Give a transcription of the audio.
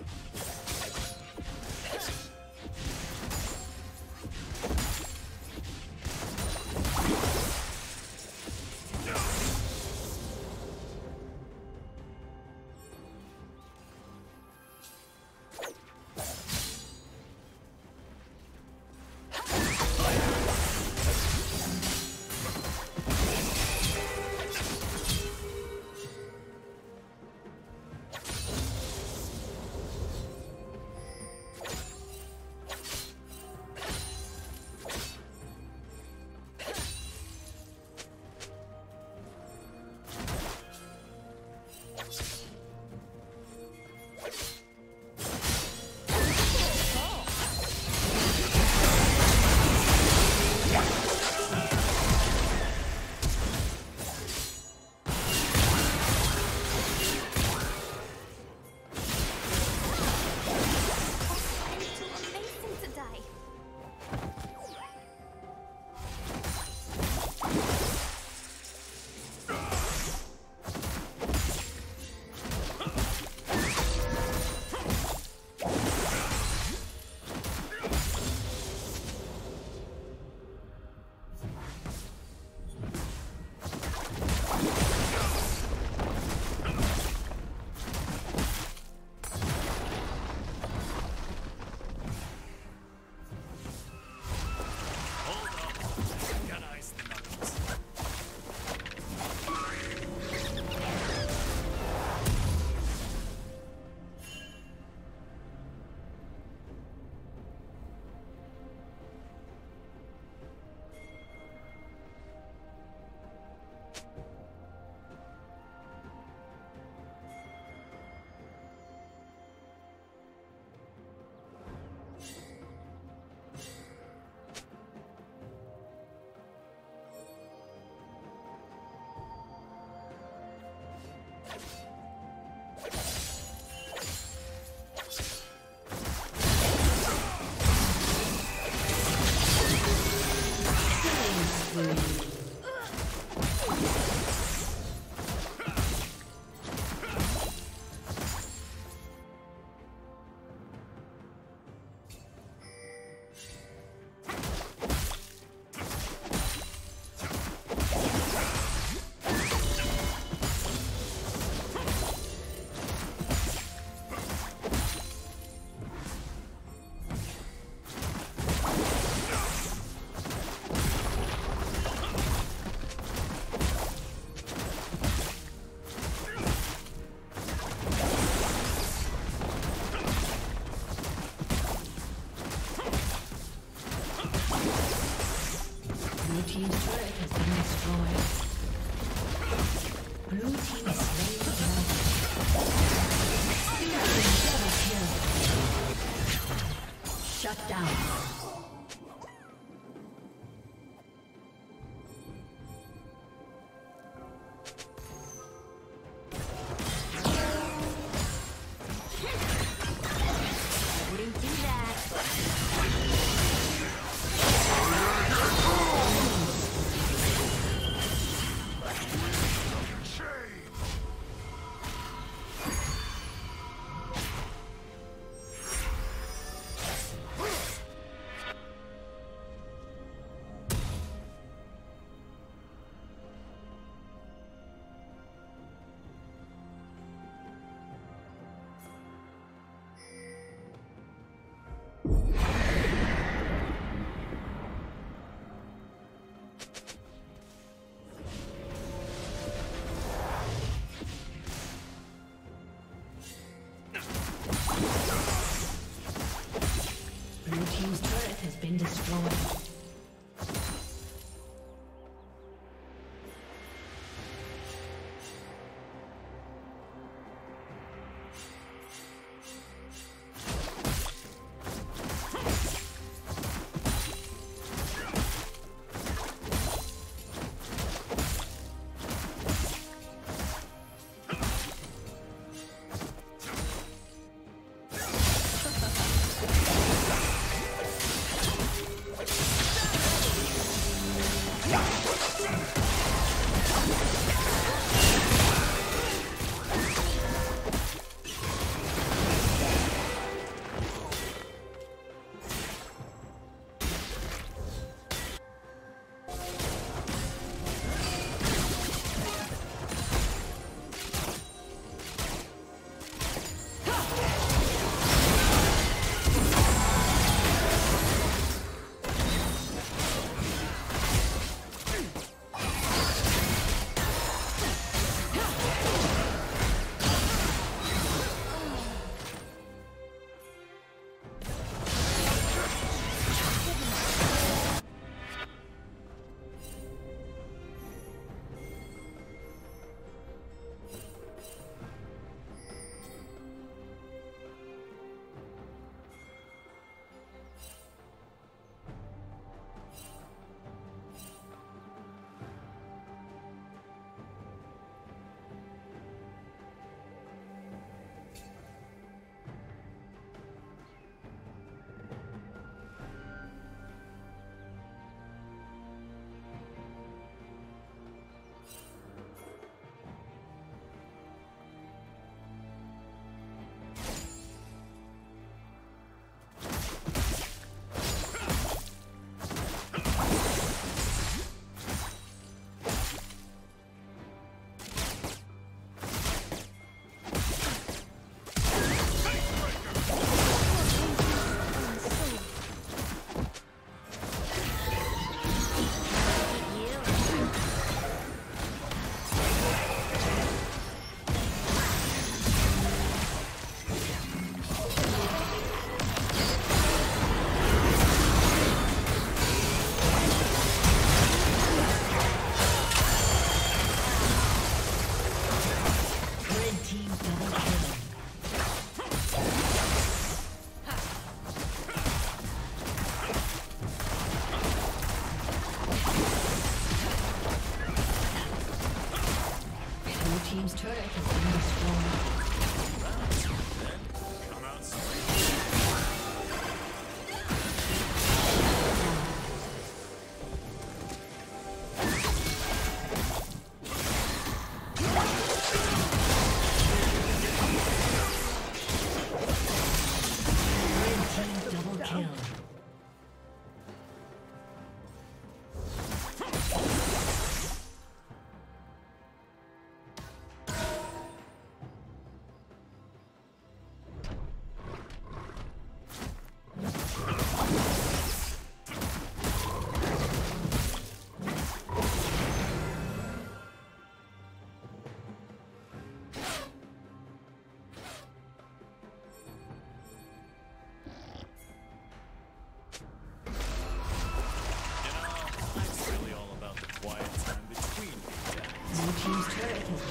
Let's go. Shut down.